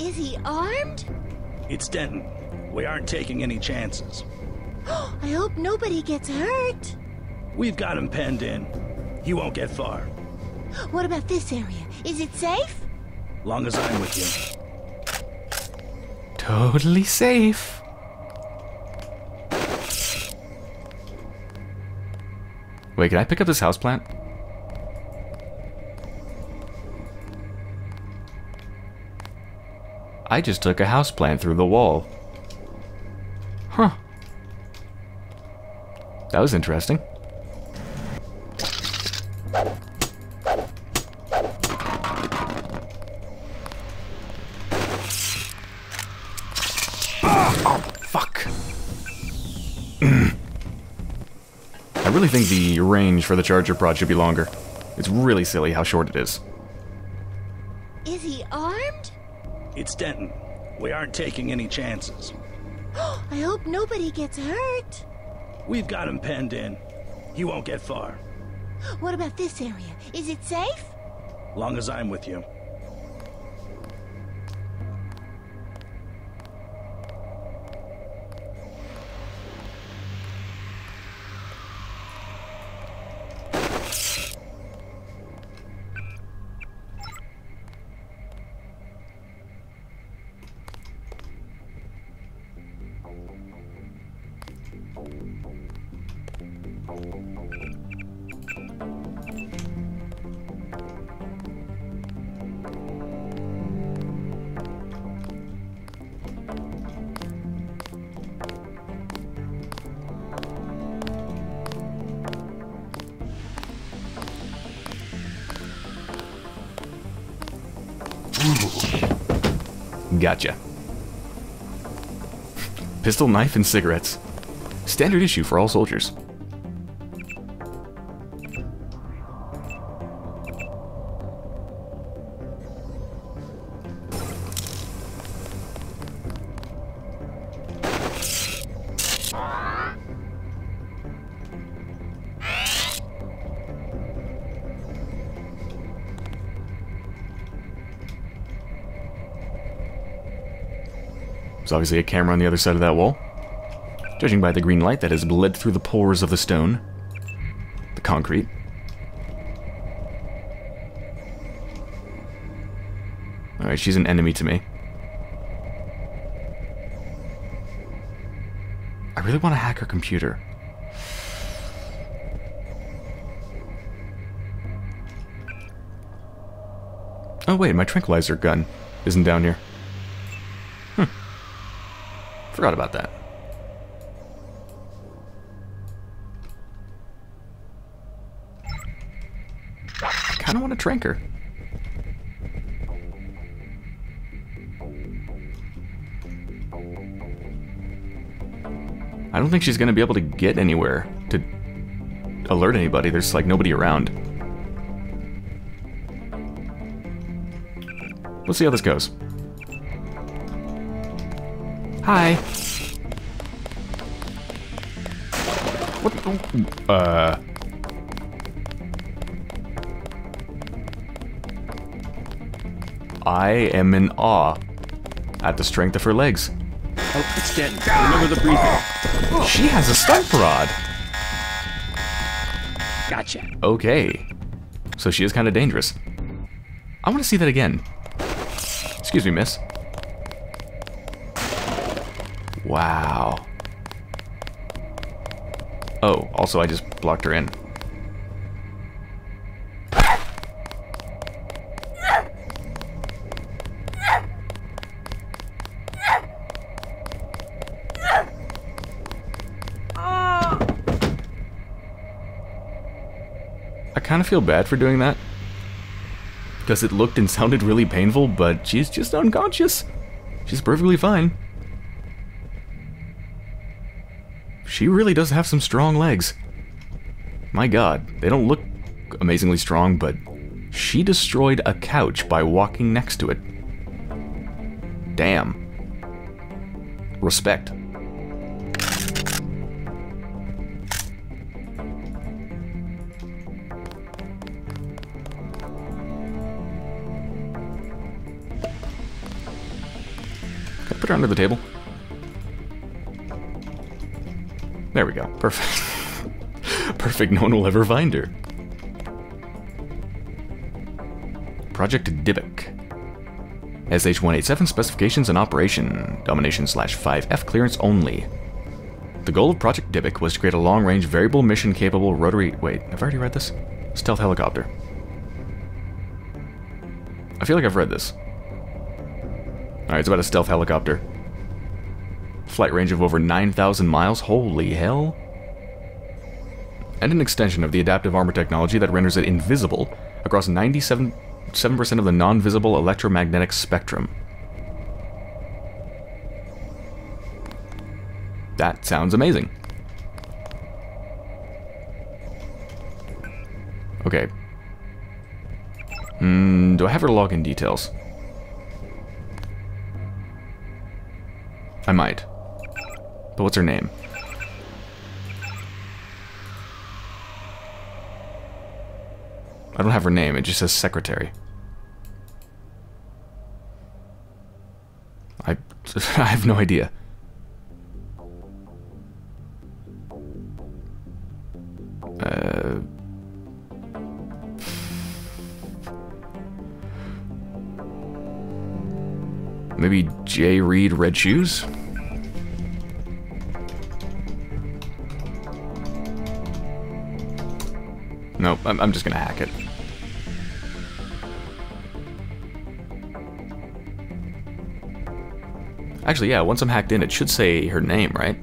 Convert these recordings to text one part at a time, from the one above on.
Is he armed? It's Denton. We aren't taking any chances. I hope nobody gets hurt. We've got him penned in. He won't get far. What about this area? Is it safe? Long as I'm with you. Totally safe. Wait, can I pick up this houseplant? I just took a houseplant through the wall. Huh. That was interesting. Fuck. I really think the range for the charger prod should be longer. It's really silly how short it is. Is he armed? It's Denton. We aren't taking any chances. I hope nobody gets hurt. We've got him penned in. He won't get far. What about this area? Is it safe? Long as I'm with you. Gotcha. Pistol, knife, and cigarettes. Standard issue for all soldiers. There's obviously a camera on the other side of that wall. Judging by the green light that has bled through the pores of the stone, the concrete. Alright, she's an enemy to me. I really want to hack her computer. Oh wait, my tranquilizer gun isn't down here. Forgot about that. I kind of want to trank her. I don't think she's going to be able to get anywhere to alert anybody. There's like nobody around. Let's see how this goes. Hi. What the, uh... I am in awe at the strength of her legs. Oh, it's Denton. Remember the briefing. She has a stun rod. Gotcha. Okay. So she is kind of dangerous. I want to see that again. Excuse me, miss. Also I just blocked her in. I kind of feel bad for doing that. Because it looked and sounded really painful, but she's just unconscious. She's perfectly fine. She really does have some strong legs. My god, they don't look amazingly strong, but she destroyed a couch by walking next to it. Damn. Respect. put her under the table? There we go. Perfect. Perfect. No one will ever find her. Project Dybbuk. SH-187 specifications and operation. Domination slash 5F clearance only. The goal of Project Dybbuk was to create a long-range, variable mission-capable rotary... Wait, I've already read this? Stealth helicopter. I feel like I've read this. Alright, it's about a stealth helicopter. Flight range of over 9,000 miles. Holy hell. And an extension of the adaptive armor technology that renders it invisible across 97% of the non-visible electromagnetic spectrum. That sounds amazing. Okay. Hmm, do I have her login details? I might. But what's her name? I don't have her name, it just says secretary. I, I have no idea. Uh... Maybe J. Reed Red Shoes? Nope, I'm, I'm just gonna hack it. Actually, yeah, once I'm hacked in, it should say her name, right?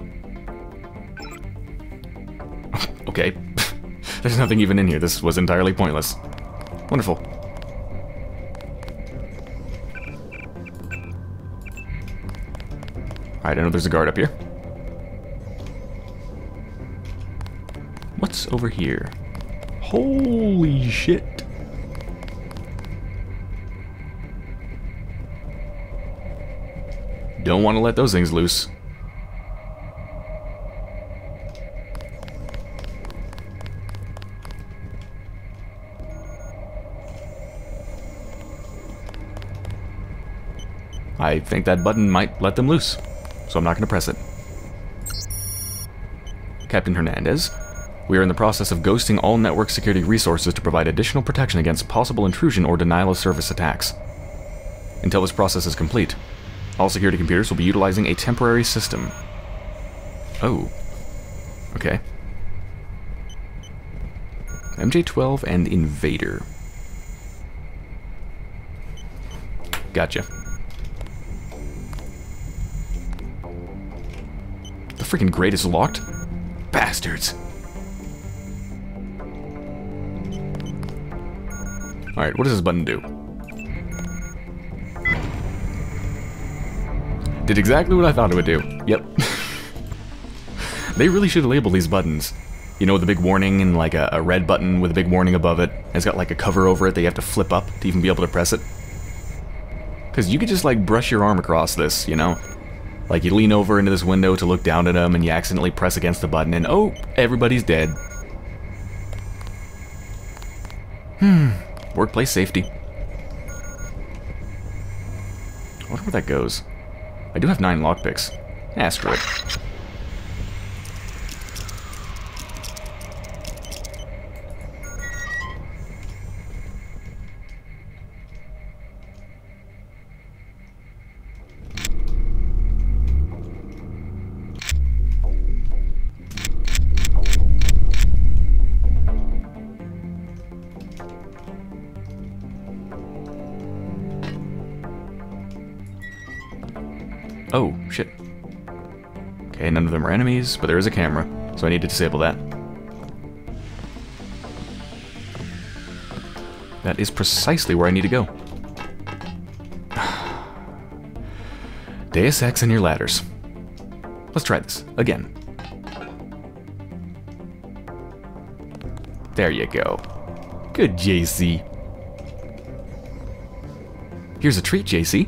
okay. There's nothing even in here. This was entirely pointless. Wonderful. Alright, I know there's a guard up here. What's over here? Holy shit. Don't want to let those things loose. I think that button might let them loose, so I'm not going to press it. Captain Hernandez, we are in the process of ghosting all network security resources to provide additional protection against possible intrusion or denial of service attacks. Until this process is complete, all security computers will be utilizing a temporary system. Oh. Okay. MJ-12 and Invader. Gotcha. The freaking grate is locked? Bastards. Alright, what does this button do? Did exactly what I thought it would do. Yep. they really should label these buttons. You know, the big warning and like a, a, red button with a big warning above it. It's got like a cover over it that you have to flip up to even be able to press it. Because you could just like brush your arm across this, you know? Like you lean over into this window to look down at them and you accidentally press against the button and oh, everybody's dead. Hmm. Workplace safety. I wonder where that goes. I do have nine lockpicks. It. Enemies, but there is a camera, so I need to disable that. That is precisely where I need to go. Deus Ex and your ladders. Let's try this, again. There you go. Good, JC. Here's a treat, JC.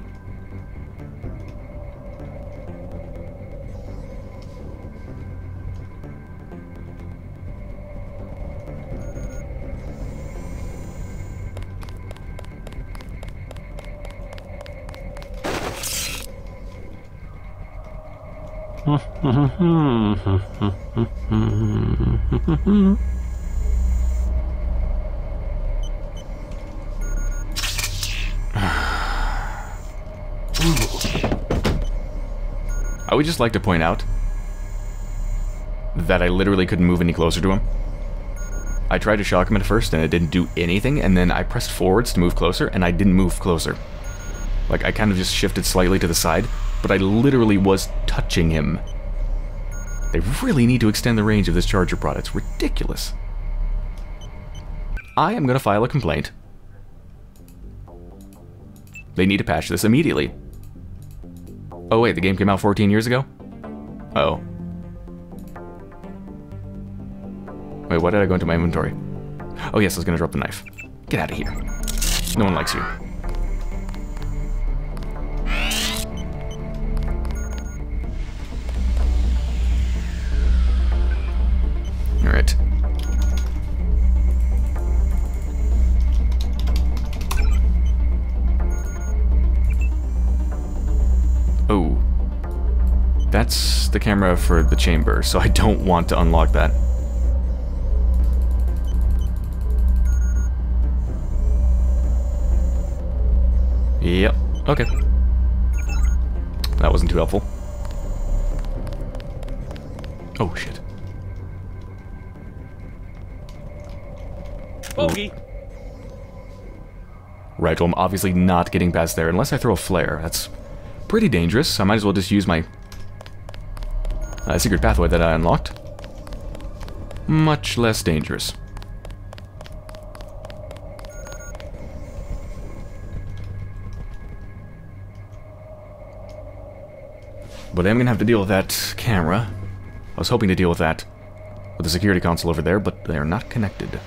Just like to point out that I literally couldn't move any closer to him. I tried to shock him at first and it didn't do anything, and then I pressed forwards to move closer and I didn't move closer. Like, I kind of just shifted slightly to the side, but I literally was touching him. They really need to extend the range of this charger prod. It's ridiculous. I am going to file a complaint. They need to patch this immediately. Oh wait, the game came out 14 years ago? Oh. Wait, why did I go into my inventory? Oh yes, I was gonna drop the knife. Get out of here. No one likes you. The camera for the chamber, so I don't want to unlock that. Yep, okay. That wasn't too helpful. Oh, shit. Bogey! Right, well, I'm obviously not getting past there unless I throw a flare. That's pretty dangerous. I might as well just use my uh, secret pathway that I unlocked. Much less dangerous. But I'm gonna have to deal with that camera. I was hoping to deal with that with the security console over there, but they're not connected.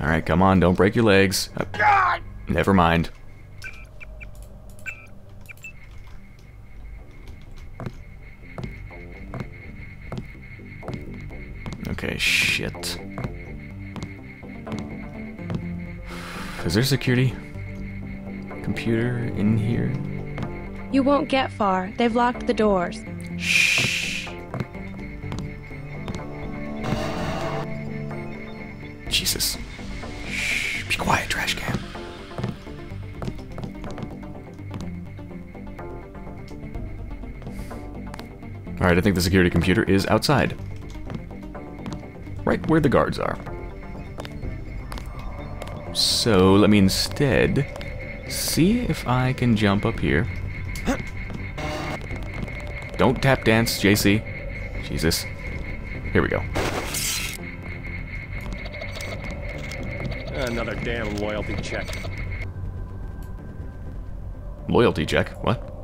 Alright, come on, don't break your legs. Uh, never mind. There security? Computer in here? You won't get far. They've locked the doors. Shh. Jesus. Shh. Be quiet, trash can. Alright, I think the security computer is outside. Right where the guards are. So, let me instead see if I can jump up here. Don't tap dance, JC. Jesus. Here we go. Another damn loyalty check. Loyalty check. What?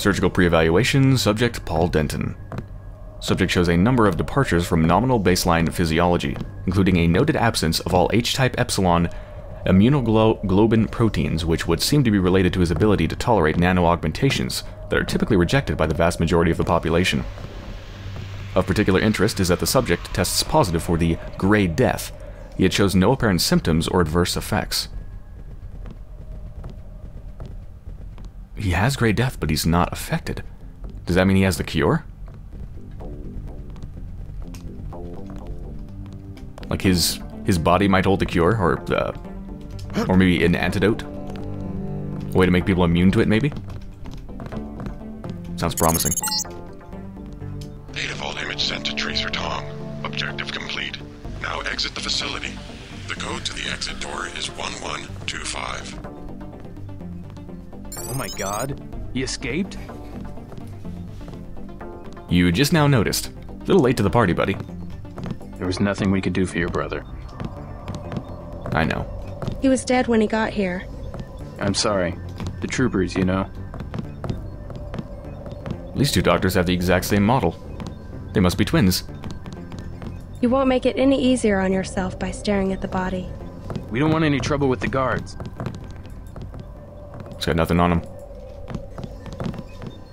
Surgical pre-evaluation, subject Paul Denton. Subject shows a number of departures from nominal baseline physiology, including a noted absence of all H-type epsilon immunoglobulin proteins, which would seem to be related to his ability to tolerate nano-augmentations that are typically rejected by the vast majority of the population. Of particular interest is that the subject tests positive for the Grey Death, yet shows no apparent symptoms or adverse effects. He has Grey Death, but he's not affected. Does that mean he has the cure? Like his his body might hold the cure, or uh, or maybe an antidote. A way to make people immune to it, maybe. Sounds promising. Data vault image sent to Tracer Tong. Objective complete. Now exit the facility. The code to the exit door is 1125. Oh my god. He escaped? You just now noticed. A little late to the party, buddy. There was nothing we could do for your brother. I know. He was dead when he got here. I'm sorry. The troopers, you know. These two doctors have the exact same model. They must be twins. You won't make it any easier on yourself by staring at the body. We don't want any trouble with the guards. He's got nothing on him.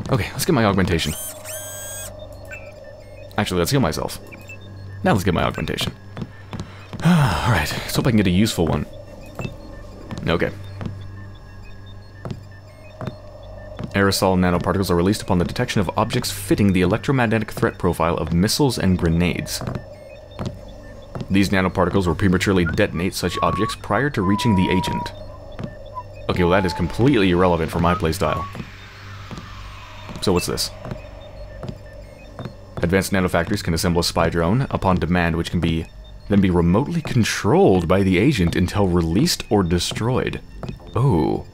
Okay, let's get my augmentation. Actually, let's heal myself. Now let's get my augmentation. Alright, let's hope I can get a useful one. Okay. Aerosol nanoparticles are released upon the detection of objects fitting the electromagnetic threat profile of missiles and grenades. These nanoparticles will prematurely detonate such objects prior to reaching the agent. Okay, well that is completely irrelevant for my playstyle. So what's this? Advanced nanofactories can assemble a spy drone upon demand which can be then be remotely controlled by the agent until released or destroyed. Oh.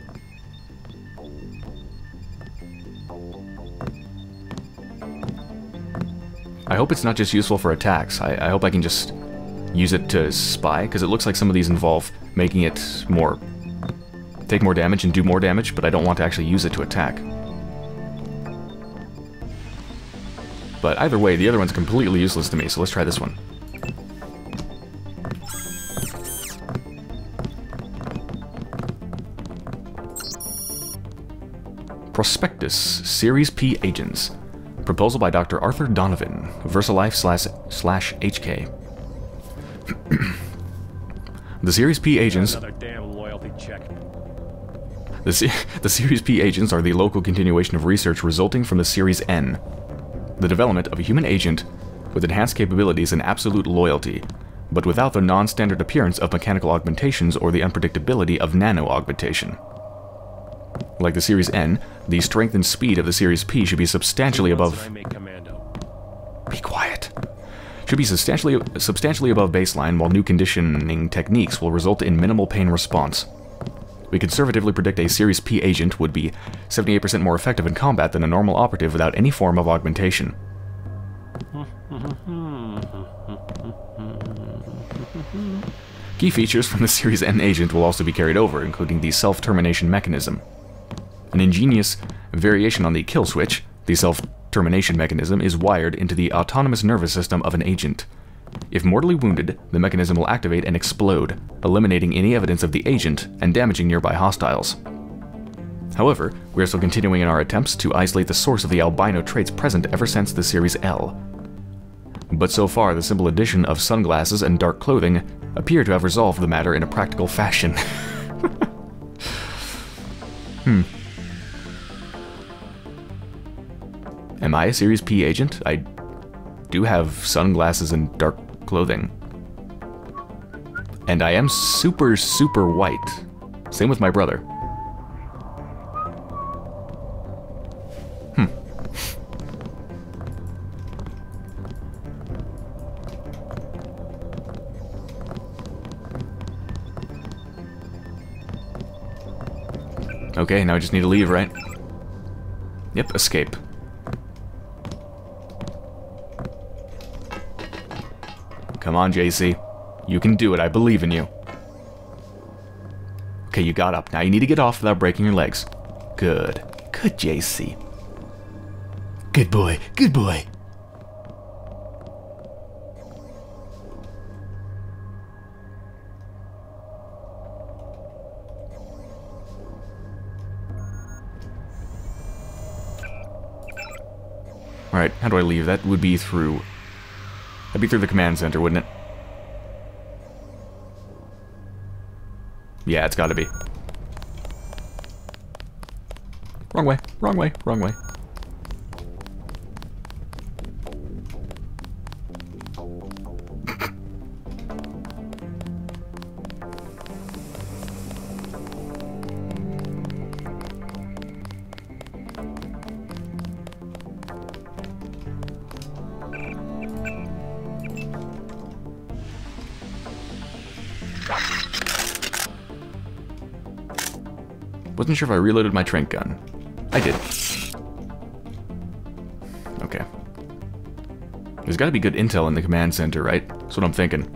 I hope it's not just useful for attacks. I, I hope I can just use it to spy, because it looks like some of these involve making it more... take more damage and do more damage, but I don't want to actually use it to attack. But either way, the other one's completely useless to me, so let's try this one. Prospectus, Series P Agents. Proposal by Dr. Arthur Donovan, VersaLife slash, slash HK. the Series P agents... Another damn loyalty check. The, the Series P agents are the local continuation of research resulting from the Series N. The development of a human agent with enhanced capabilities and absolute loyalty, but without the non-standard appearance of mechanical augmentations or the unpredictability of nano-augmentation. Like the Series N, the strength and speed of the Series P should be substantially above... Be quiet. Should be substantially substantially above baseline, while new conditioning techniques will result in minimal pain response. We conservatively predict a Series P agent would be 78% more effective in combat than a normal operative without any form of augmentation. Key features from the Series N agent will also be carried over, including the self-termination mechanism. An ingenious variation on the kill switch, the self-termination mechanism is wired into the autonomous nervous system of an agent. If mortally wounded, the mechanism will activate and explode, eliminating any evidence of the agent and damaging nearby hostiles. However, we are still continuing in our attempts to isolate the source of the albino traits present ever since the Series L. But so far, the simple addition of sunglasses and dark clothing appear to have resolved the matter in a practical fashion. hmm. Am I a Series P agent? I do have sunglasses and dark clothing. And I am super, super white. Same with my brother. Hmm. Okay, now I just need to leave, right? Yep, escape. Come on, JC. You can do it, I believe in you. Okay, you got up. Now you need to get off without breaking your legs. Good. Good, JC. Good boy. Good boy. Alright, how do I leave? That would be through... That'd be through the command center, wouldn't it? Yeah, it's gotta be. Wrong way, wrong way, wrong way. Sure if I reloaded my trank gun. I did. Okay. There's gotta be good intel in the command center, right? That's what I'm thinking.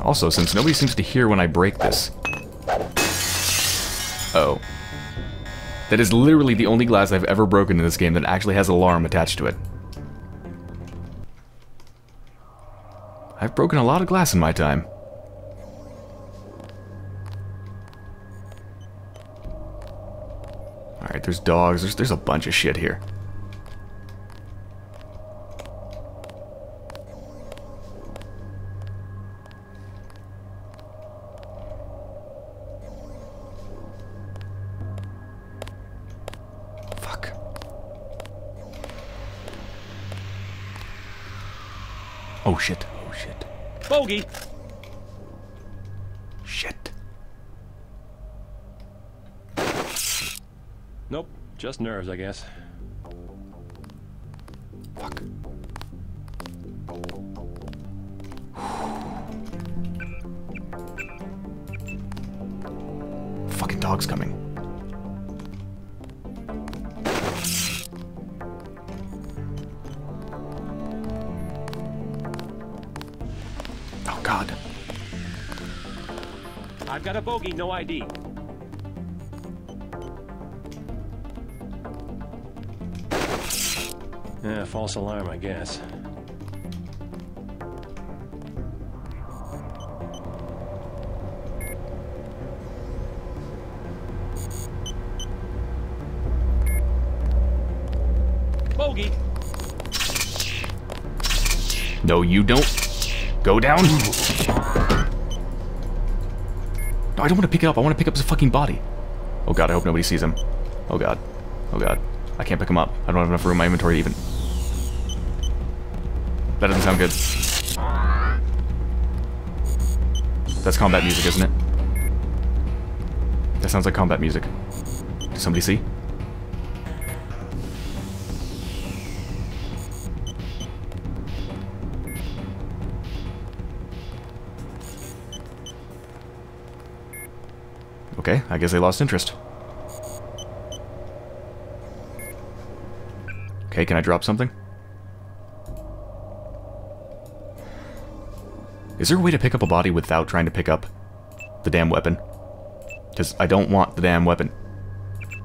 Also, since nobody seems to hear when I break this... Oh. That is literally the only glass I've ever broken in this game that actually has an alarm attached to it. I've broken a lot of glass in my time. There's dogs. There's, there's a bunch of shit here. Oh shit. Oh shit. Bogey! Just nerves, I guess. Fuck. Fucking dog's coming. Oh god. I've got a bogey, no ID. False alarm, I guess. Bogey! No, you don't. Go down. No, I don't want to pick it up. I want to pick up his fucking body. Oh god, I hope nobody sees him. Oh god. Oh god. I can't pick him up. I don't have enough room in my inventory to even. That doesn't sound good. That's combat music, isn't it? That sounds like combat music. Did somebody see? Okay, I guess they lost interest. Okay, can I drop something? Is there a way to pick up a body without trying to pick up the damn weapon? Because I don't want the damn weapon.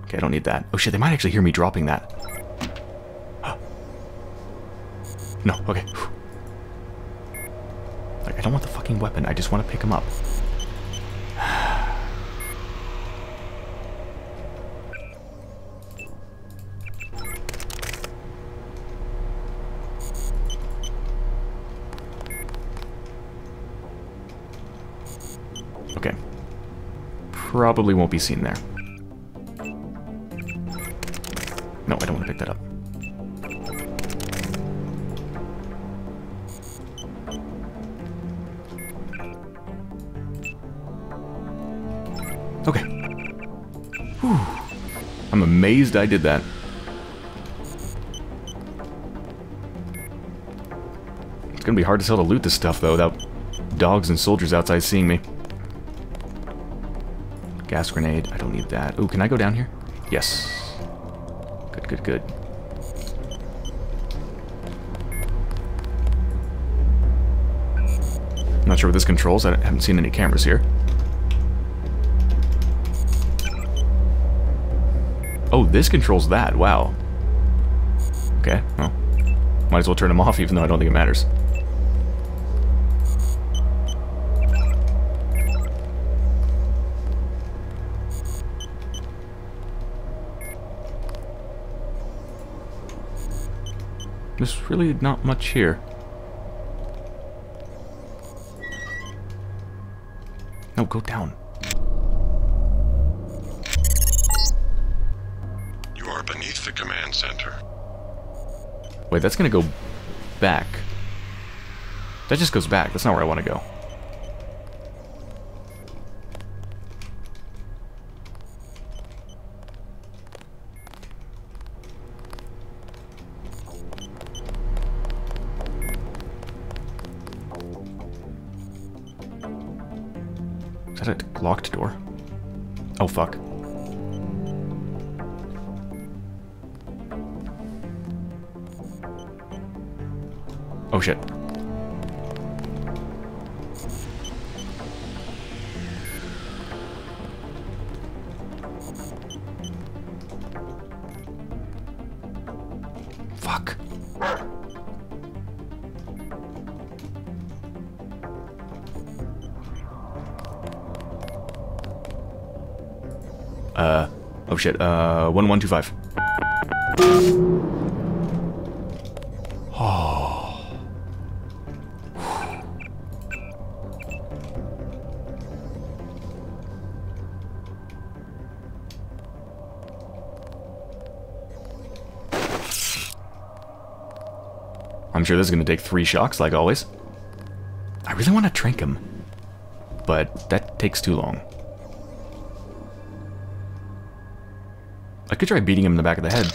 Okay, I don't need that. Oh shit, they might actually hear me dropping that. no, okay. Like, I don't want the fucking weapon, I just want to pick him up. Okay. Probably won't be seen there. No, I don't want to pick that up. Okay. Whew. I'm amazed I did that. It's gonna be hard to sell to loot this stuff, though, without dogs and soldiers outside seeing me. Gas grenade. I don't need that. Ooh, can I go down here? Yes. Good, good, good. Not sure what this controls. I haven't seen any cameras here. Oh, this controls that. Wow. Okay, well. Might as well turn them off even though I don't think it matters. There's really not much here. No, go down. You are beneath the command center. Wait, that's gonna go back. That just goes back. That's not where I want to go. Shit, uh, 1125. Oh. I'm sure this is going to take three shocks, like always. I really want to trank him, but that takes too long. Could try beating him in the back of the head.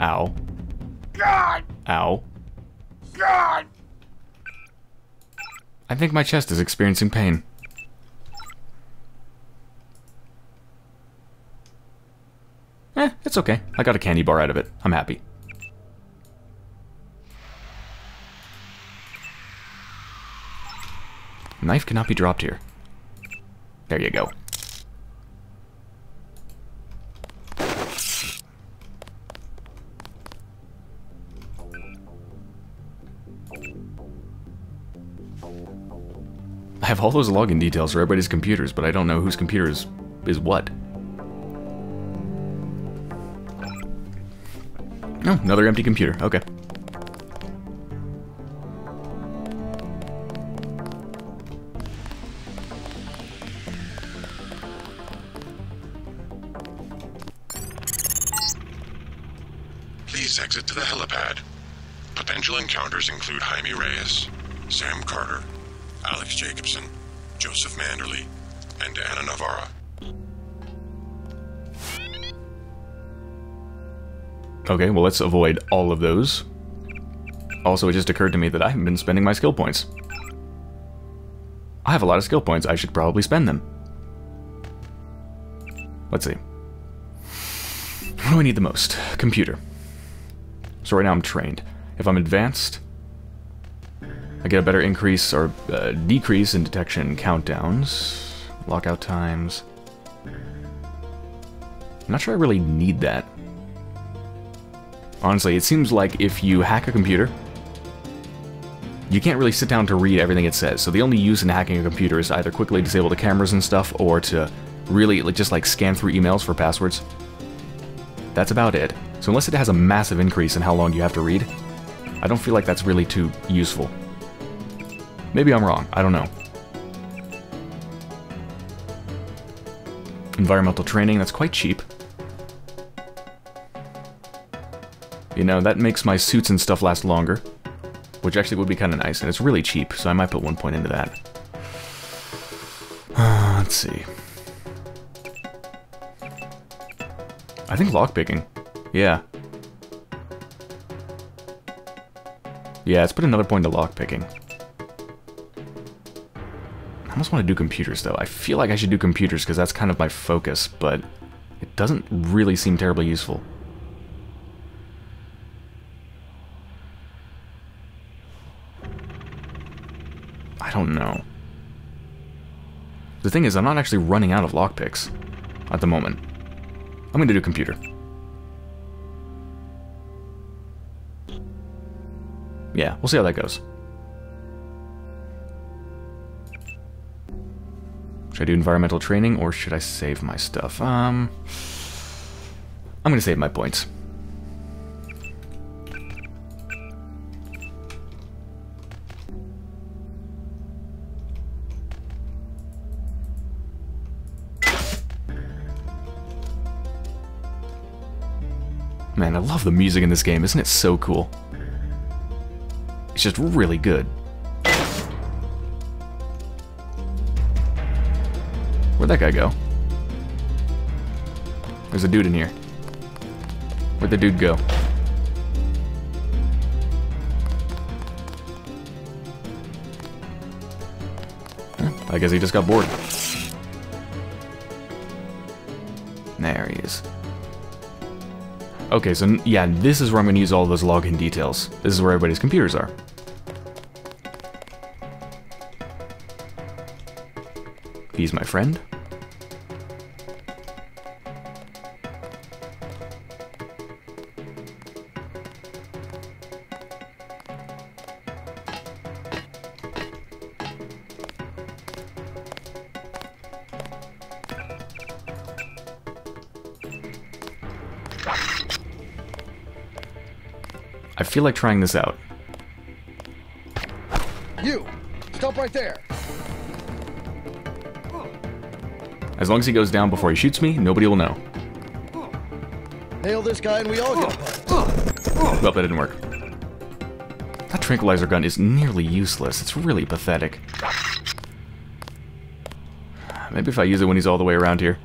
Ow. God. Ow. God. I think my chest is experiencing pain. Eh, it's okay. I got a candy bar out of it. I'm happy. Knife cannot be dropped here. There you go. I have all those login details for everybody's computers, but I don't know whose computer is, is what. Oh, another empty computer. Okay. Include Jaime Reyes, Sam Carter, Alex Jacobson, Joseph Manderley, and Anna Navarra. Okay, well let's avoid all of those. Also, it just occurred to me that I haven't been spending my skill points. I have a lot of skill points, I should probably spend them. Let's see. What do I need the most? Computer. So right now I'm trained. If I'm advanced, I get a better increase or uh, decrease in detection countdowns, lockout times. I'm not sure I really need that. Honestly, it seems like if you hack a computer, you can't really sit down to read everything it says. So the only use in hacking a computer is either quickly disable the cameras and stuff, or to really just like scan through emails for passwords. That's about it. So unless it has a massive increase in how long you have to read, I don't feel like that's really too useful. Maybe I'm wrong. I don't know. Environmental training, that's quite cheap. You know, that makes my suits and stuff last longer. Which actually would be kind of nice, and it's really cheap, so I might put one point into that. Uh, let's see. I think lockpicking. Yeah. Yeah, let's put another point to lockpicking. I almost want to do computers, though. I feel like I should do computers because that's kind of my focus, but it doesn't really seem terribly useful. I don't know. The thing is, I'm not actually running out of lockpicks at the moment. I'm going to do computer. Yeah, we'll see how that goes. Should I do environmental training or should I save my stuff? Um, I'm going to save my points. Man, I love the music in this game. Isn't it so cool? It's just really good. Where'd that guy go? There's a dude in here. Where'd the dude go? I guess he just got bored. There he is. Okay, so yeah, this is where I'm going to use all those login details. This is where everybody's computers are. He's my friend. feel like trying this out. You! Stop right there! As long as he goes down before he shoots me, nobody will know. Nail this guy and we all get Well, that didn't work. That tranquilizer gun is nearly useless. It's really pathetic. Maybe if I use it when he's all the way around here.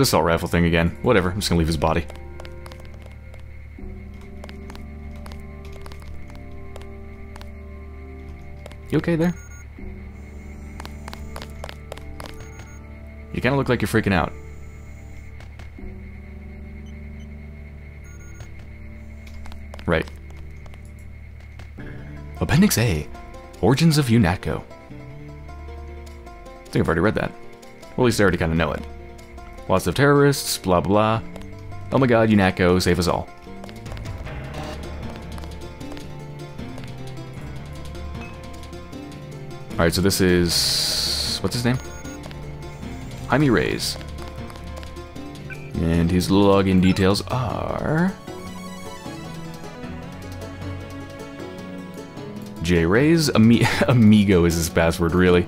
Stupid assault rifle thing again. Whatever, I'm just gonna leave his body. You okay there? You kinda look like you're freaking out. Right. Appendix A Origins of UNATCO. I think I've already read that. Well, at least I already kind of know it. Lots of terrorists, blah blah blah. Oh my god, UNATCO, save us all. Alright, so this is... What's his name? Jaime Reyes. And his login details are... J Reyes? Ami Amigo is his password, really.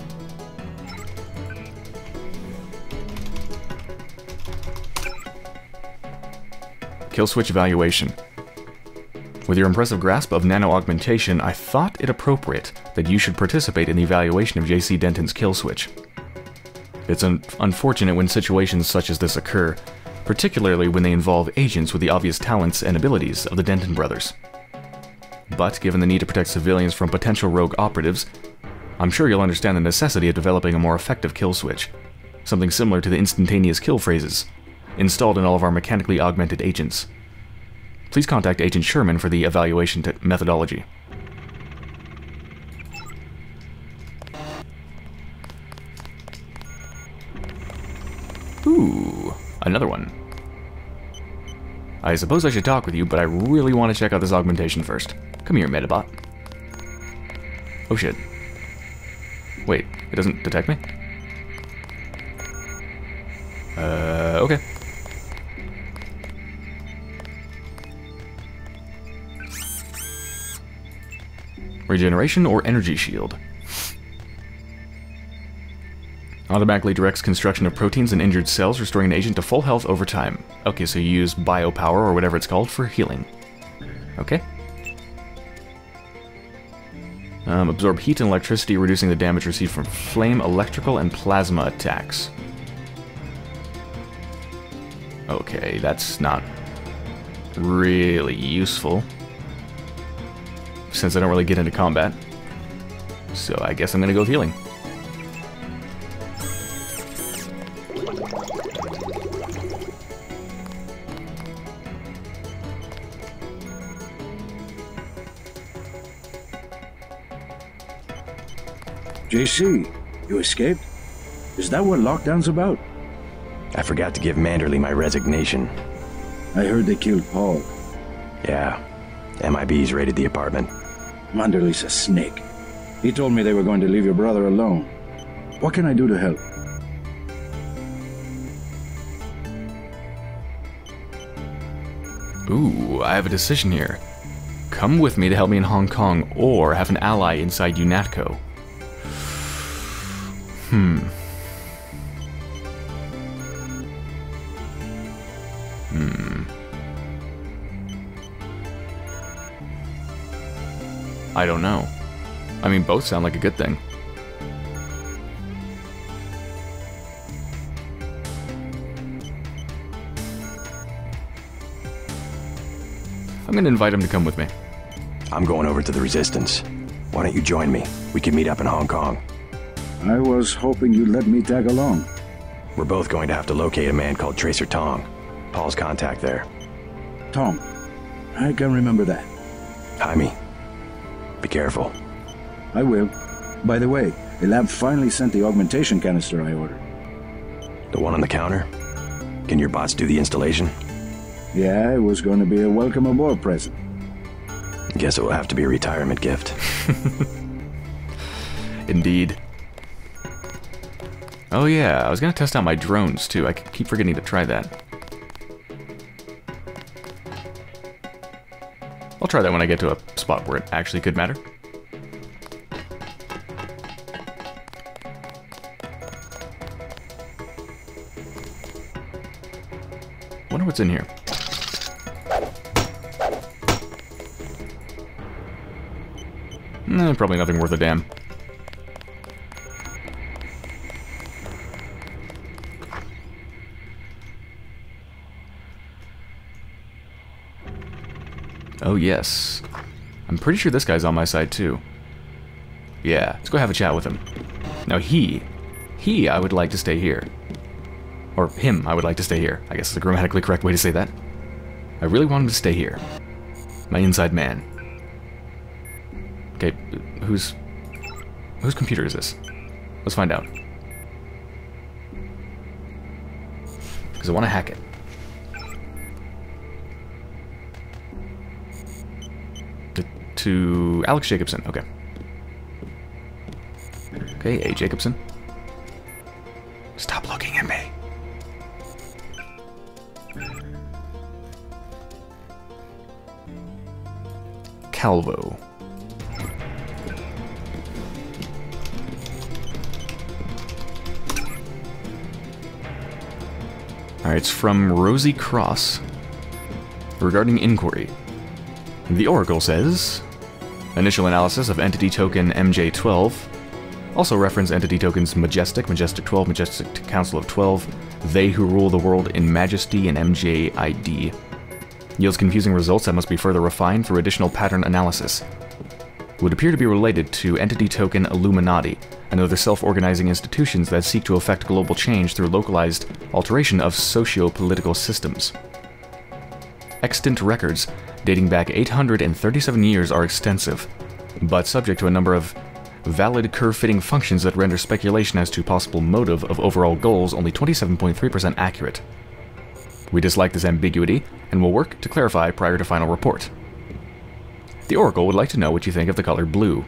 Kill switch evaluation. With your impressive grasp of nano augmentation, I thought it appropriate that you should participate in the evaluation of JC Denton's kill switch. It's un unfortunate when situations such as this occur, particularly when they involve agents with the obvious talents and abilities of the Denton brothers. But given the need to protect civilians from potential rogue operatives, I'm sure you'll understand the necessity of developing a more effective kill switch, something similar to the instantaneous kill phrases, installed in all of our mechanically augmented agents. Please contact Agent Sherman for the evaluation methodology. Ooh, another one. I suppose I should talk with you, but I really want to check out this augmentation first. Come here, Medbot. Oh shit. Wait, it doesn't detect me? Uh, okay. Regeneration or energy shield? Automatically directs construction of proteins in injured cells, restoring an agent to full health over time. Okay, so you use biopower or whatever it's called for healing. Okay. Um, absorb heat and electricity, reducing the damage received from flame, electrical, and plasma attacks. Okay, that's not really useful. Since I don't really get into combat. So I guess I'm gonna go with healing. JC, you escaped? Is that what lockdown's about? I forgot to give Manderley my resignation. I heard they killed Paul. Yeah. MIB's raided the apartment. Manderley's a snake. He told me they were going to leave your brother alone. What can I do to help? Ooh, I have a decision here. Come with me to help me in Hong Kong, or have an ally inside UNATCO. Hmm. Hmm. I don't know. I mean, both sound like a good thing. I'm gonna invite him to come with me. I'm going over to the Resistance. Why don't you join me? We can meet up in Hong Kong. I was hoping you'd let me tag along. We're both going to have to locate a man called Tracer Tong. Paul's contact there. Tong. I can remember that. Jaime, be careful. I will. By the way, The lab finally sent the augmentation canister I ordered. The one on the counter? Can your bots do the installation? Yeah, it was going to be a welcome aboard present. Guess it will have to be a retirement gift. Indeed. Oh yeah, I was gonna test out my drones too. I keep forgetting to try that. Try that when I get to a spot where it actually could matter. Wonder what's in here. Eh, probably nothing worth a damn. Oh, yes. I'm pretty sure this guy's on my side, too. Yeah, let's go have a chat with him. Now, he... He, I would like to stay here. Or him, I would like to stay here. I guess is the grammatically correct way to say that. I really want him to stay here. My inside man. Okay, whose... Whose computer is this? Let's find out. Because I want to hack it. To Alex Jacobson. Okay. Okay, A. Jacobson. Stop looking at me. Calvo. Alright, it's from Rosie Cross. Regarding inquiry. The Oracle says, Initial analysis of entity token MJ12. Also reference entity tokens Majestic, Majestic 12, Majestic Council of 12, They Who Rule the World in Majesty, and MJID. Yields confusing results that must be further refined through additional pattern analysis. Would appear to be related to entity token Illuminati and other self-organizing institutions that seek to effect global change through localized alteration of socio-political systems. Extant records dating back 837 years are extensive, but subject to a number of valid curve-fitting functions that render speculation as to possible motive of overall goals only 27.3% accurate. We dislike this ambiguity, and will work to clarify prior to final report. The Oracle would like to know what you think of the color blue.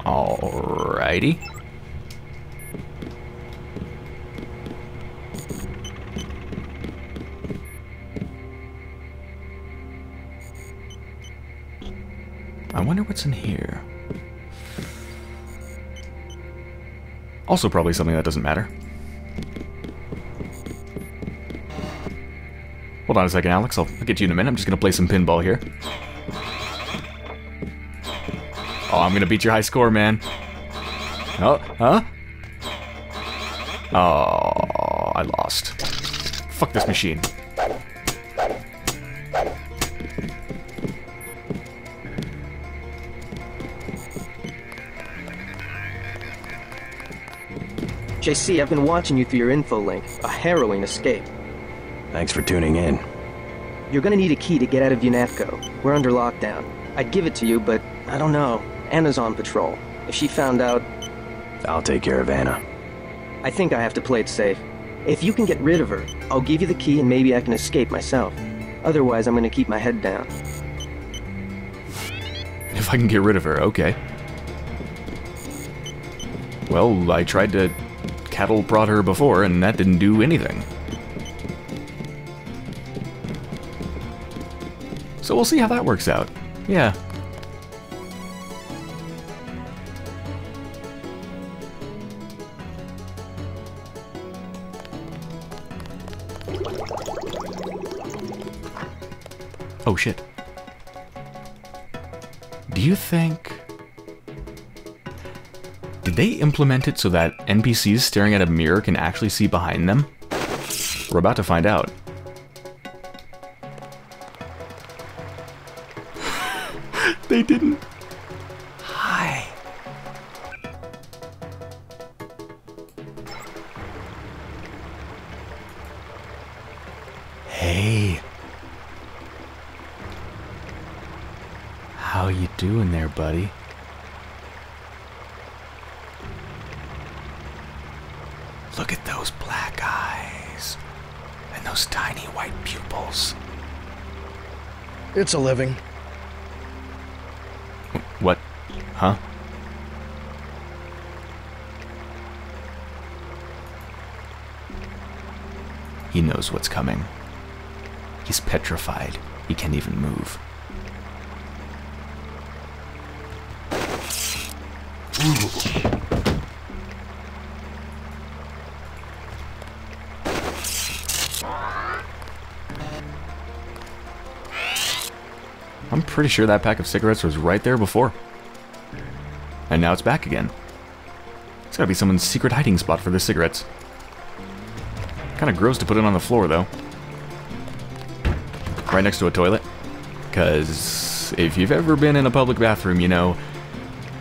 Alrighty. What's in here. Also probably something that doesn't matter. Hold on a second, Alex. I'll get you in a minute. I'm just going to play some pinball here. Oh, I'm going to beat your high score, man. Oh, huh? Oh, I lost. Fuck this machine. JC, I've been watching you through your info link. A harrowing escape. Thanks for tuning in. You're gonna need a key to get out of UNATCO. We're under lockdown. I'd give it to you, but I don't know. Anna's on patrol. If she found out... I'll take care of Anna. I think I have to play it safe. If you can get rid of her, I'll give you the key and maybe I can escape myself. Otherwise, I'm gonna keep my head down. If I can get rid of her, okay. Well, I tried to cattle prod her before, and that didn't do anything. So we'll see how that works out. Yeah. Oh shit. Do you think... Did they implement it so that NPCs staring at a mirror can actually see behind them? We're about to find out. It's a living. What? Huh? He knows what's coming. He's petrified. He can't even move. I'm pretty sure that pack of cigarettes was right there before. And now it's back again. It's gotta be someone's secret hiding spot for the cigarettes. Kinda gross to put it on the floor, though. Right next to a toilet. Because if you've ever been in a public bathroom, you know,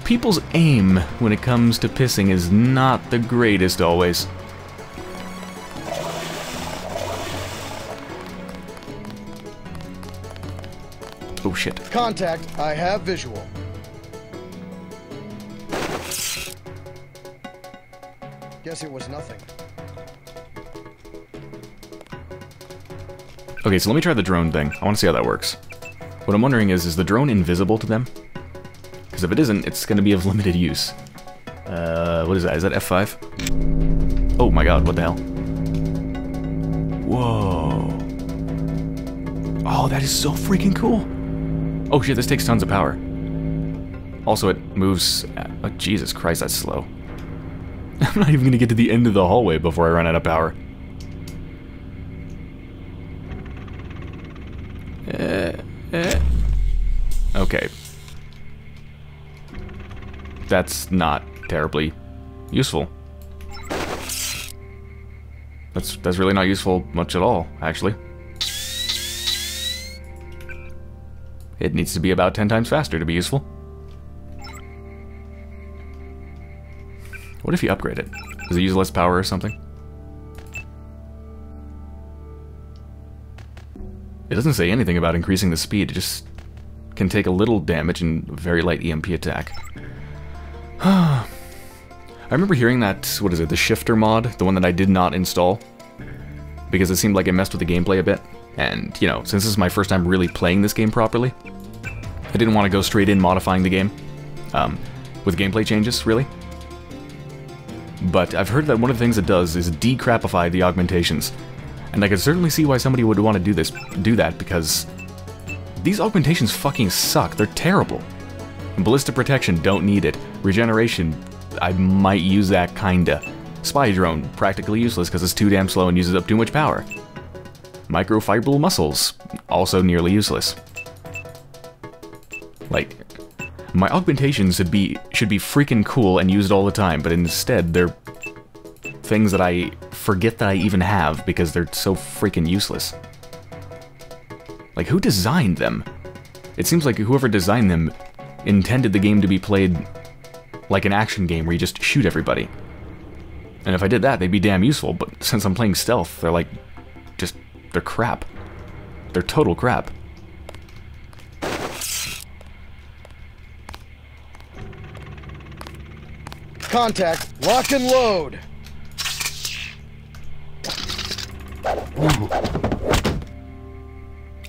people's aim when it comes to pissing is not the greatest always. Shit. Contact. I have visual. Guess it was nothing. Okay, so let me try the drone thing. I want to see how that works. What I'm wondering is, is the drone invisible to them? Because if it isn't, it's going to be of limited use. Uh, what is that? Is that F5? Oh my god, what the hell? Whoa. Oh, that is so freaking cool. Oh shit, this takes tons of power. Also, it moves... Oh, Jesus Christ, that's slow. I'm not even to get to the end of the hallway before I run out of power. Uh, uh. Okay. That's not terribly useful. That's that's really not useful much at all, actually. It needs to be about 10 times faster to be useful. What if you upgrade it? Does it use less power or something? It doesn't say anything about increasing the speed, it just can take a little damage and very light EMP attack. I remember hearing that, what is it, the shifter mod, the one that I did not install, because it seemed like it messed with the gameplay a bit. And, you know, since this is my first time really playing this game properly, I didn't want to go straight in modifying the game, um, with gameplay changes, really. But I've heard that one of the things it does is decrapify the augmentations, and I can certainly see why somebody would want to do this, do that, because these augmentations fucking suck. They're terrible. Ballistic protection, don't need it. Regeneration, I might use that kinda. Spy drone, practically useless because it's too damn slow and uses up too much power. Microfibril muscles, also nearly useless. Like, my augmentations should be should be freaking cool and used all the time, but instead they're things that I forget that I even have because they're so freaking useless. Like, who designed them? It seems like whoever designed them intended the game to be played like an action game where you just shoot everybody. And if I did that, they'd be damn useful, but since I'm playing stealth, they're like, they're crap. They're total crap. Contact. Lock and load.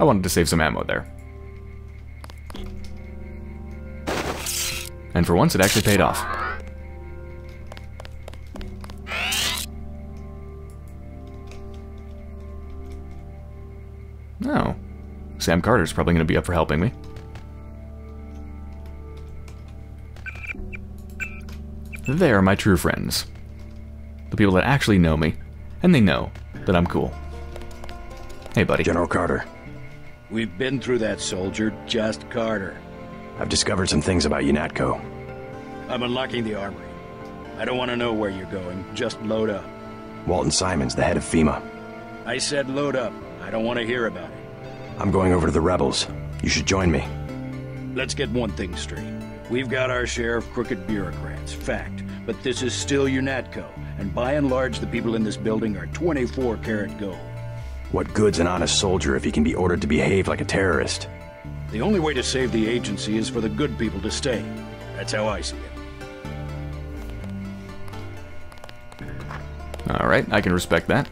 I wanted to save some ammo there. And for once, it actually paid off. Sam Carter's probably going to be up for helping me. They are my true friends. The people that actually know me, and they know that I'm cool. Hey, buddy. General Carter, We've been through that, soldier. Just Carter. I've discovered some things about UNATCO. I'm unlocking the armory. I don't want to know where you're going. Just load up. Walton Simons, the head of FEMA. I said load up. I don't want to hear about it. I'm going over to the rebels. You should join me. Let's get one thing straight. We've got our share of crooked bureaucrats, fact. But this is still UNATCO, and by and large the people in this building are 24 karat gold. What good's an honest soldier if he can be ordered to behave like a terrorist? The only way to save the agency is for the good people to stay. That's how I see it. Alright, I can respect that.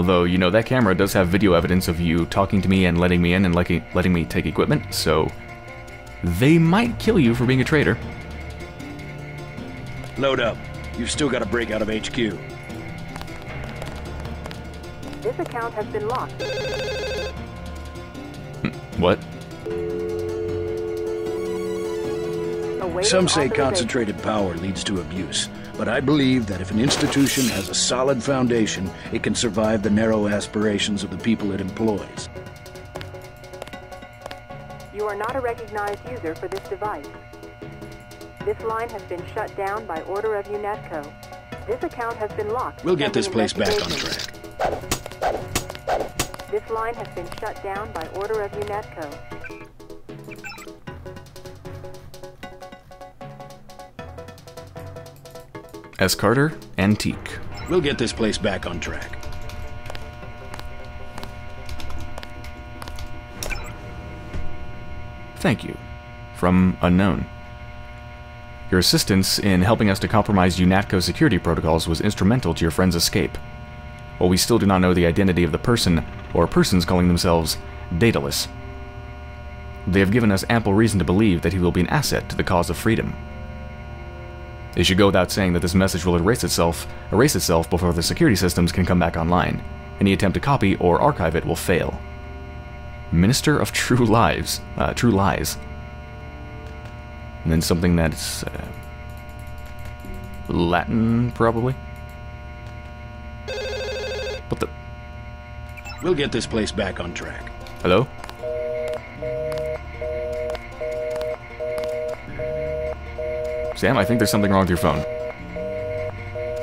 Although, you know, that camera does have video evidence of you talking to me and letting me in and letting, letting me take equipment, so they might kill you for being a traitor. Load up. You've still got to break out of HQ. This account has been locked. Hmm, what? Some say concentrated power leads to abuse, but I believe that if an institution has a solid foundation, it can survive the narrow aspirations of the people it employs. You are not a recognized user for this device. This line has been shut down by order of UNATCO. This account has been locked. We'll get this place back on track. This line has been shut down by order of UNATCO. S. Carter, Antique. We'll get this place back on track. Thank you. From Unknown. Your assistance in helping us to compromise UNATCO security protocols was instrumental to your friend's escape. While we still do not know the identity of the person, or persons calling themselves Daedalus, they have given us ample reason to believe that he will be an asset to the cause of freedom. It should go without saying that this message will erase itself, erase itself before the security systems can come back online. Any attempt to copy or archive it will fail. Minister of True Lives, uh, True Lies. And then something that's uh, Latin, probably. What the? We'll get this place back on track. Hello? Sam, I think there's something wrong with your phone.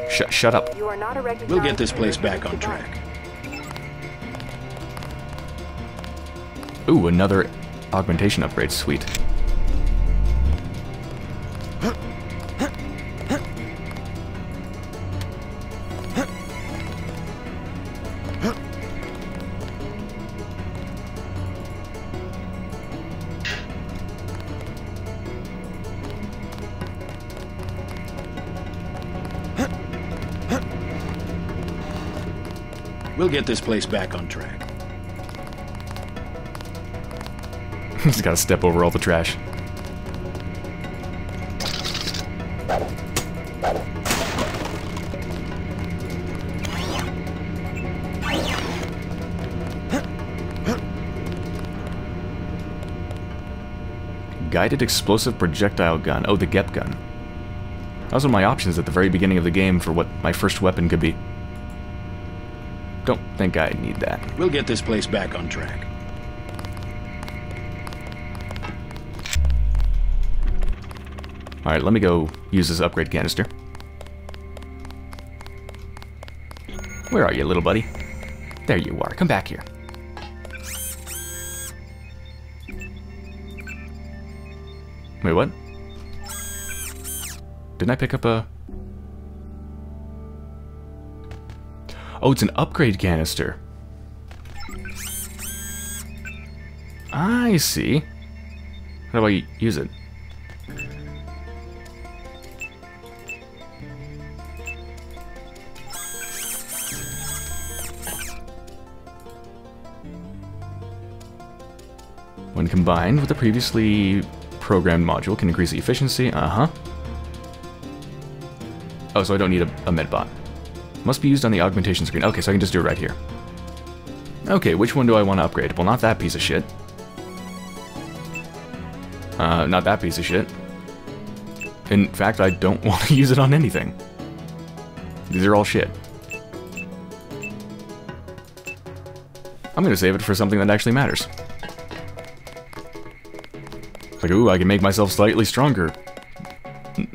Shut, shut up. You are not a We'll get this place back on track. Ooh, another augmentation upgrade. Sweet. We'll get this place back on track. Just gotta step over all the trash. Guided explosive projectile gun. Oh, the GEP gun. One of my options at the very beginning of the game for what my first weapon could be. Think I need that. We'll get this place back on track. Alright, let me go use this upgrade canister. Where are you, little buddy? There you are. Come back here. Wait, what? Didn't I pick up a... Oh, it's an upgrade canister. I see. How do I use it? When combined with the previously programmed module, can increase the efficiency. Uh-huh. Oh, so I don't need a, a medbot. Must be used on the augmentation screen. Okay, so I can just do it right here. Okay, which one do I want to upgrade? Well, not that piece of shit. Uh, not that piece of shit. In fact, I don't want to use it on anything. These are all shit. I'm gonna save it for something that actually matters. Like, ooh, I can make myself slightly stronger.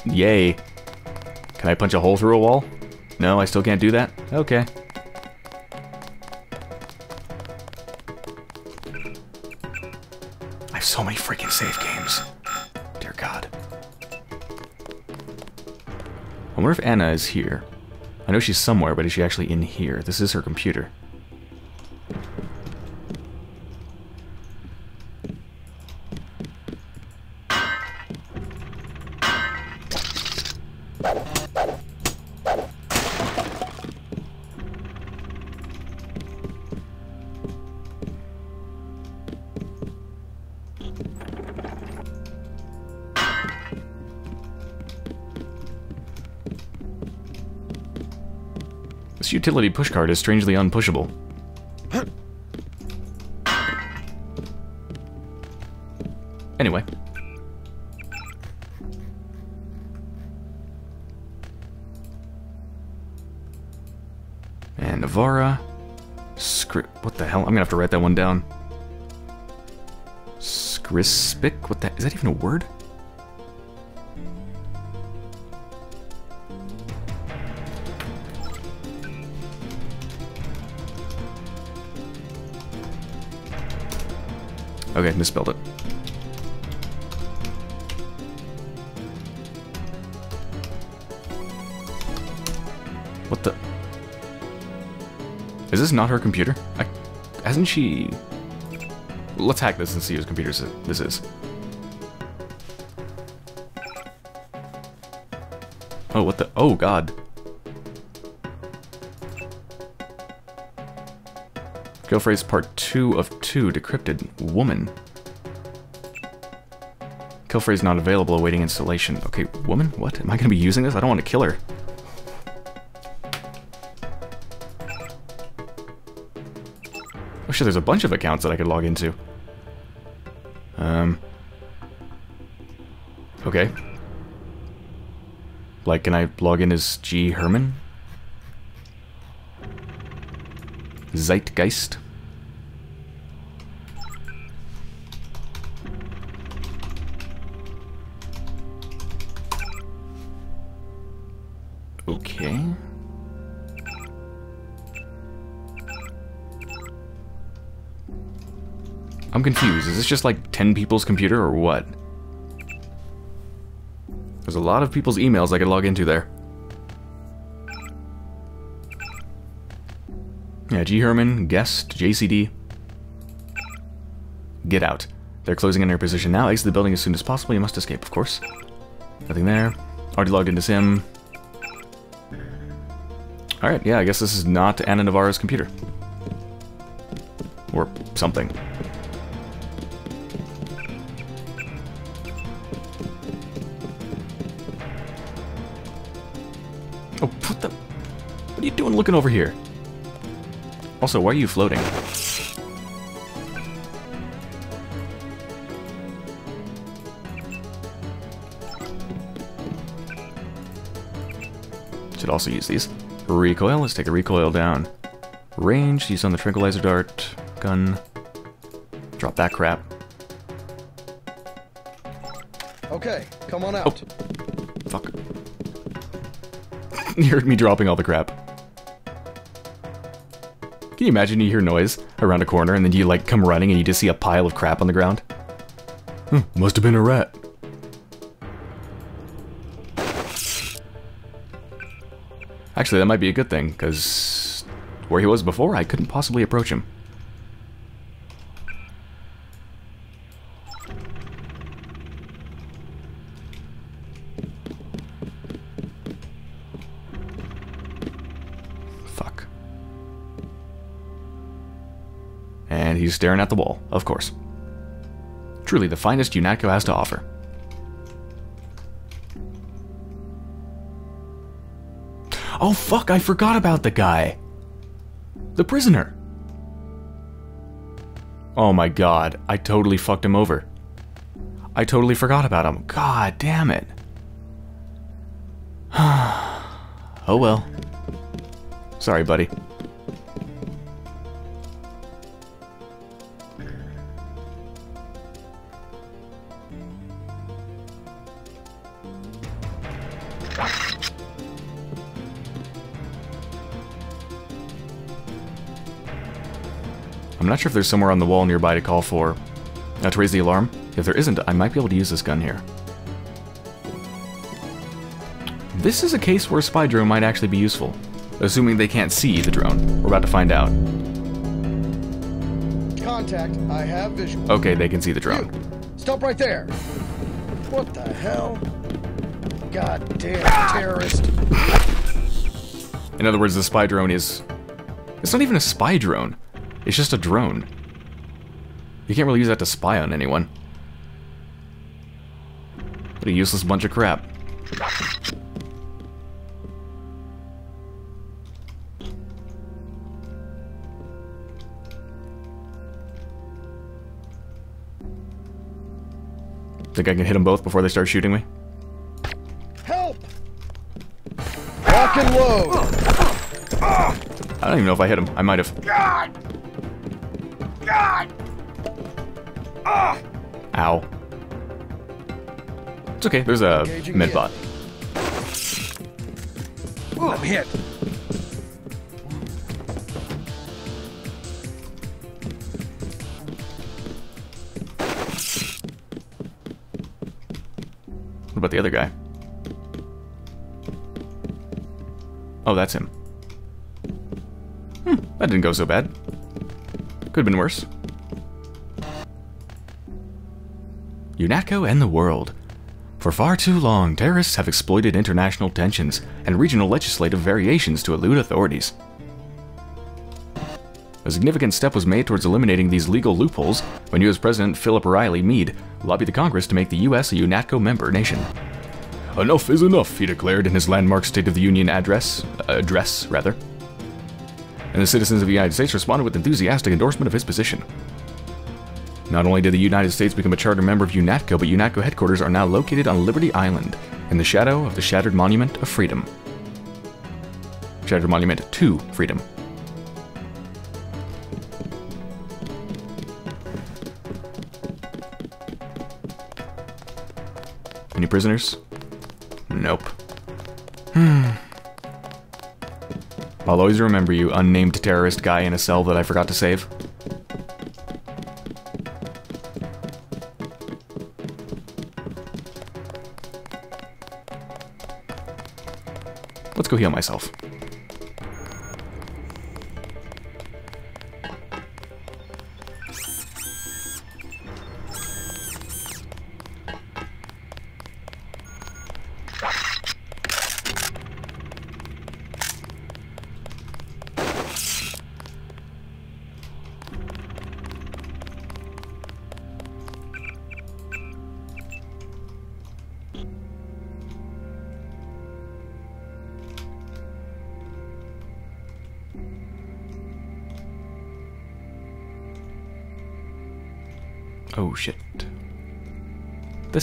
Yay. Can I punch a hole through a wall? No, I still can't do that? Okay. I have so many freaking save games. Dear God. I wonder if Anna is here. I know she's somewhere, but is she actually in here? This is her computer. Utility pushcart is strangely unpushable. Anyway. And Navara. Script. What the hell? I'm gonna have to write that one down. Skrispic? What the? Is that even a word? Okay, misspelled it. What the? Is this not her computer? I, hasn't she... Let's hack this and see whose computer this is. Oh, what the? Oh, God. Kill phrase part 2 of 2, decrypted. Woman. Kill not available, awaiting installation. Okay, woman? What? Am I going to be using this? I don't want to kill her. Oh shit, there's a bunch of accounts that I could log into. Um. Okay. Like, can I log in as G. Herman? Zeitgeist? Okay. I'm confused. Is this just like 10 people's computer or what? There's a lot of people's emails I could log into there. Yeah, G. Herman, guest, JCD. Get out. They're closing in their position now. Exit the building as soon as possible. You must escape, of course. Nothing there. Already logged into Sim. Alright, yeah, I guess this is not Anna Navarro's computer. Or something. Oh, what the... What are you doing looking over here? Also, why are you floating? Should also use these. Recoil, let's take a recoil down. Range, use on the tranquilizer dart. Gun. Drop that crap. Okay, come on out. Oh. Fuck. you heard me dropping all the crap. Can you imagine you hear noise around a corner and then you like come running and you just see a pile of crap on the ground? Hmm, must have been a rat. Actually, that might be a good thing, because where he was before, I couldn't possibly approach him. Fuck. And he's staring at the wall, of course. Truly the finest UNATCO has to offer. Oh fuck, I forgot about the guy. The prisoner. Oh my god, I totally fucked him over. I totally forgot about him. God damn it. oh well. Sorry, buddy. Not sure if there's somewhere on the wall nearby to call for... Uh, to raise the alarm. If there isn't, I might be able to use this gun here. This is a case where a spy drone might actually be useful. Assuming they can't see the drone. We're about to find out. Contact, I have visual. Okay, they can see the drone. You, stop right there. What the hell? Goddamn terrorist. In other words, the spy drone is... It's not even a spy drone. It's just a drone. You can't really use that to spy on anyone. What a useless bunch of crap. Think I can hit them both before they start shooting me? Help! Walking low! I don't even know if I hit him. I might have. God! God! Ah! Ow. It's okay, there's a Engaging medbot. I'm hit. What about the other guy? Oh, that's him. Hmm, that didn't go so bad. Could have been worse. UNATCO and the world. For far too long, terrorists have exploited international tensions and regional legislative variations to elude authorities. A significant step was made towards eliminating these legal loopholes when U.S. President Philip Riley Meade lobbied the Congress to make the U.S. a UNATCO member nation. Enough is enough, he declared in his landmark State of the Union address, uh, address rather. And the citizens of the United States responded with enthusiastic endorsement of his position. Not only did the United States become a charter member of UNATCO, but UNATCO headquarters are now located on Liberty Island, in the shadow of the Shattered Monument of Freedom. Shattered Monument to Freedom. Any prisoners? Nope. Hmm. I'll always remember you, unnamed terrorist guy in a cell that I forgot to save. Let's go heal myself.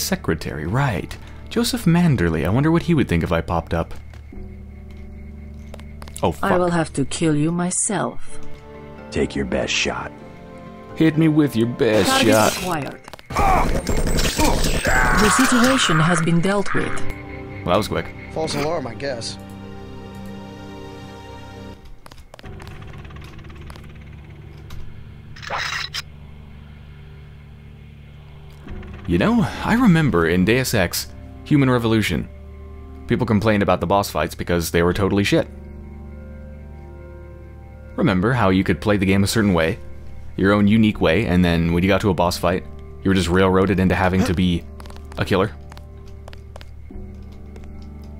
Secretary, right. Joseph Manderley. I wonder what he would think if I popped up. Oh fuck. I will have to kill you myself. Take your best shot. Hit me with your best Target shot. acquired. The situation has been dealt with. Well, that was quick. False alarm, I guess. You know, I remember in Deus Ex, Human Revolution, people complained about the boss fights because they were totally shit. Remember how you could play the game a certain way, your own unique way, and then when you got to a boss fight, you were just railroaded into having to be a killer?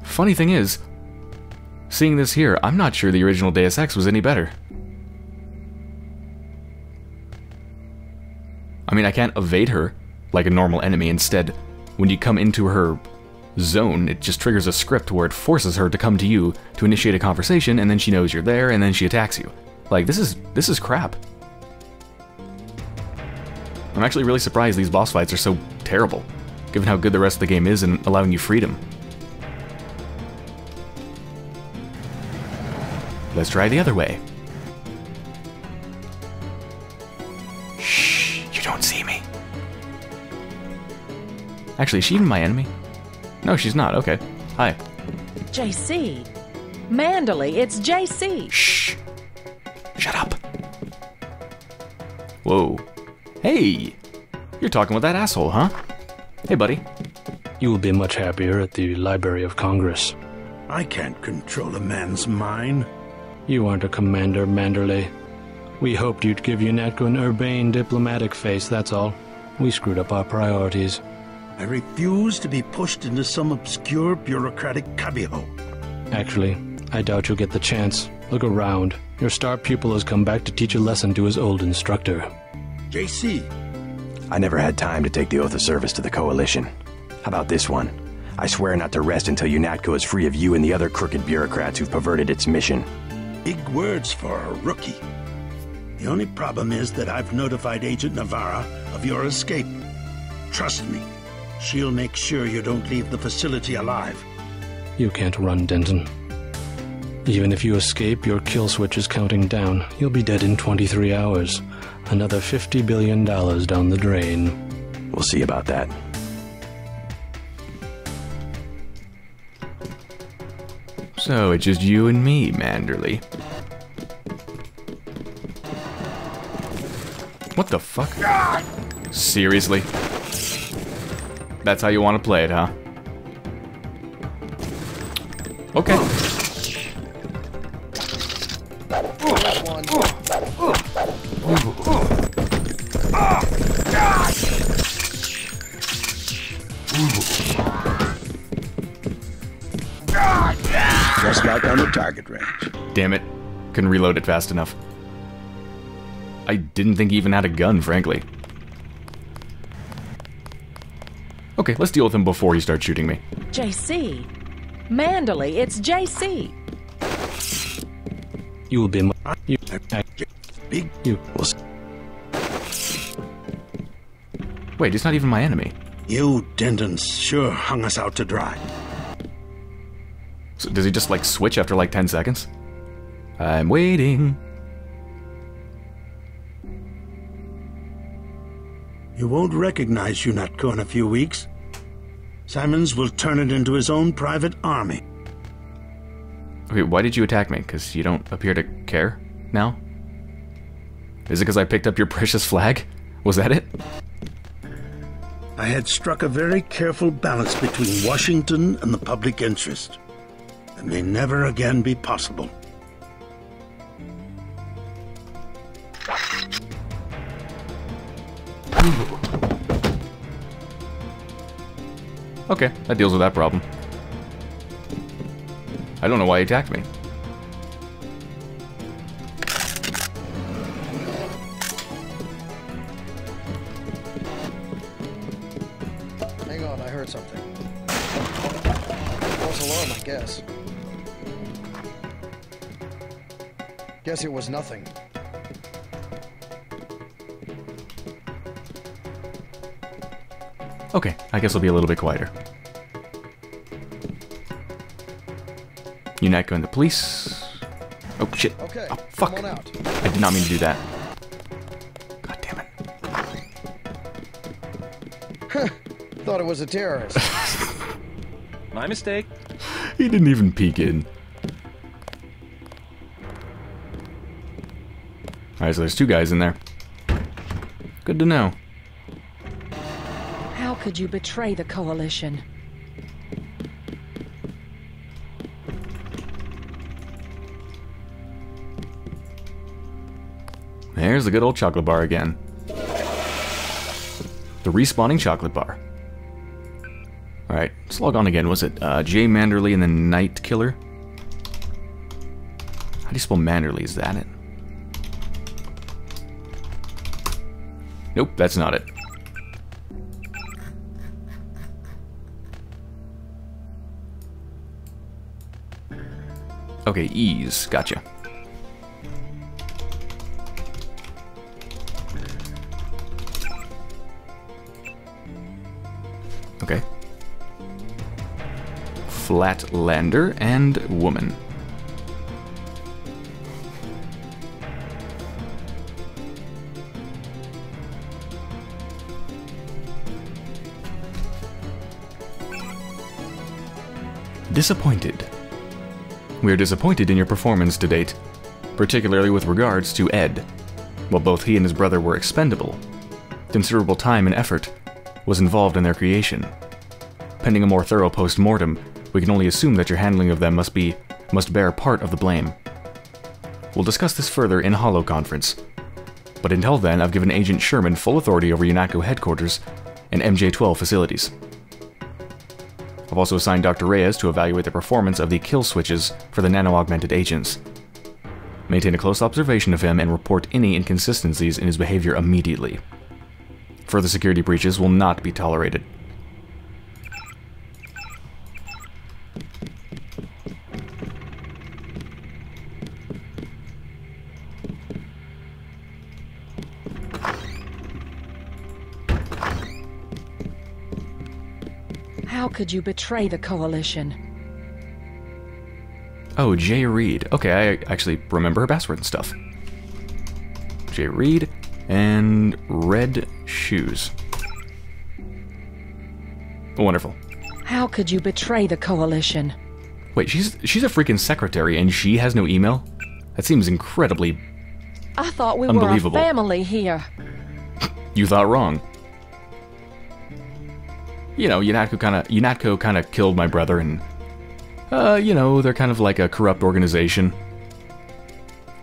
Funny thing is, seeing this here, I'm not sure the original Deus Ex was any better. I mean, I can't evade her like a normal enemy. Instead, when you come into her zone, it just triggers a script where it forces her to come to you to initiate a conversation, and then she knows you're there, and then she attacks you. Like this is this is crap. I'm actually really surprised these boss fights are so terrible, given how good the rest of the game is in allowing you freedom. Let's try the other way. Actually, is she even my enemy? No, she's not. Okay. Hi. JC. Manderley, it's JC. Shh. Shut up. Whoa. Hey! You're talking with that asshole, huh? Hey, buddy. You will be much happier at the Library of Congress. I can't control a man's mind. You aren't a commander, Manderley. We hoped you'd give UNATCO an urbane diplomatic face, that's all. We screwed up our priorities. I refuse to be pushed into some obscure bureaucratic cubbyhole. Actually, I doubt you'll get the chance. Look around. Your star pupil has come back to teach a lesson to his old instructor. JC, I never had time to take the oath of service to the Coalition. How about this one? I swear not to rest until UNATCO is free of you and the other crooked bureaucrats who've perverted its mission. big words for a rookie. The only problem is that I've notified Agent Navarre of your escape. Trust me, She'll make sure you don't leave the facility alive. You can't run, Denton. Even if you escape, your kill switch is counting down. You'll be dead in 23 hours. Another $50 billion down the drain. We'll see about that. So it's just you and me, Manderley. What the fuck? Seriously? That's how you want to play it, huh? Okay. Just got down the target range. Damn it. Couldn't reload it fast enough. I didn't think he even had a gun, frankly. Okay, let's deal with him before he starts shooting me. JC. Manderley, it's JC. You will be my. You. Big. You. We'll Wait, he's not even my enemy. You Dentons sure hung us out to dry. So does he just like switch after like 10 seconds? I'm waiting. You won't recognize UNATCO in a few weeks. Simons will turn it into his own private army. Okay, why did you attack me? Because you don't appear to care now? Is it because I picked up your precious flag? Was that it? I had struck a very careful balance between Washington and the public interest. It may never again be possible. Okay, that deals with that problem. I don't know why he attacked me. Hang on, I heard something. False alarm, I guess. Guess it was nothing. Okay, I guess I'll be a little bit quieter. UNATCO and the police. Oh shit. Okay, Oh, fuck. out. I did not mean to do that. God damn it. Huh, thought it was a terrorist. My mistake. He didn't even peek in. Alright, so there's two guys in there. Good to know. Could you betray the Coalition? There's the good old chocolate bar again. The respawning chocolate bar. Alright, let's log on again. Was it uh, Jay Manderley and the Night Killer? How do you spell Manderley? Is that it? Nope, that's not it. Okay, ease. Gotcha. Okay. Flatlander and woman. Disappointed. We are disappointed in your performance to date, particularly with regards to Ed. While both he and his brother were expendable, considerable time and effort was involved in their creation. Pending a more thorough post-mortem, we can only assume that your handling of them must be must bear part of the blame. We'll discuss this further in holo-conference. But until then, I've given Agent Sherman full authority over UNATCO headquarters and MJ-12 facilities. I've also assigned Dr. Reyes to evaluate the performance of the kill switches for the nano-augmented agents. Maintain a close observation of him and report any inconsistencies in his behavior immediately. Further security breaches will not be tolerated. Could you betray the Coalition? Oh, Jay Reed. Okay, I actually remember her password and stuff. Jay Reed and red shoes. Wonderful. How could you betray the Coalition? Wait, she's she's a freaking secretary and she has no email? That seems incredibly I thought we were a Unbelievable. family here. you thought wrong. You know, UNATCO kind of UNATCO kind of killed my brother and uh, you know, they're kind of like a corrupt organization.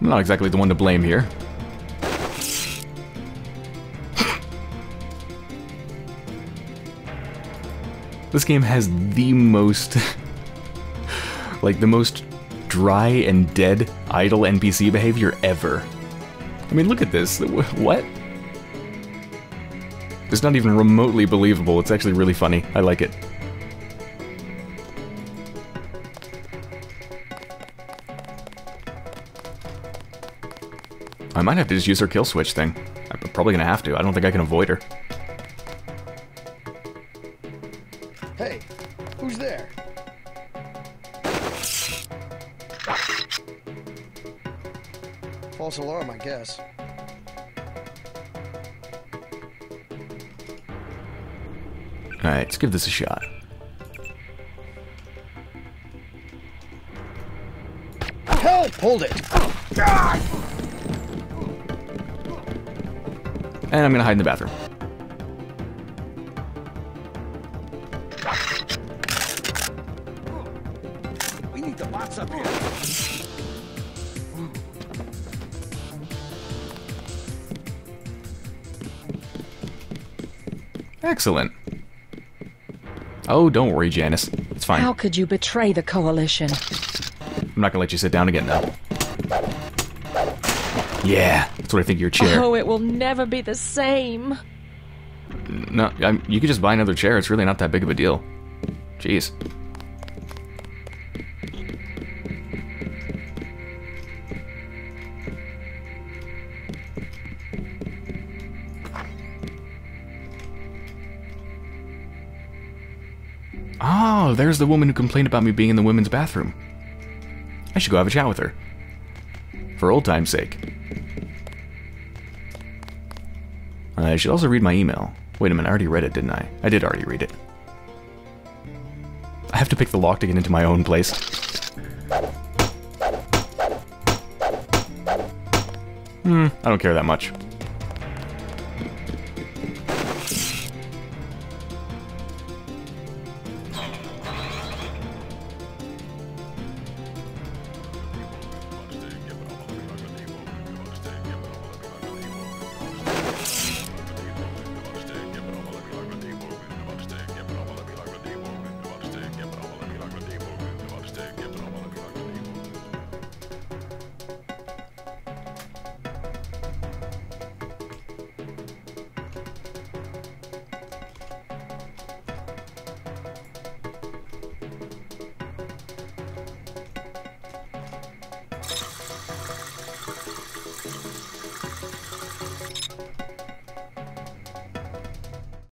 I'm not exactly the one to blame here. This game has the most, like the most dry and dead idle NPC behavior ever. I mean, look at this. What? It's not even remotely believable. It's actually really funny. I like it. I might have to just use her kill switch thing. I'm probably gonna have to. I don't think I can avoid her. Let's give this a shot. Help! Hold it! And I'm gonna hide in the bathroom. We need the bots up here. Excellent. Oh, don't worry, Janice. It's fine. How could you betray the Coalition? I'm not gonna let you sit down again now. Yeah, that's what I think your chair. Oh, it will never be the same. No, I'm, you could just buy another chair. It's really not that big of a deal. Jeez. There's the woman who complained about me being in the women's bathroom. I should go have a chat with her. For old time's sake. I should also read my email. Wait a minute, I already read it, didn't I? I did already read it. I have to pick the lock to get into my own place. Hmm, I don't care that much.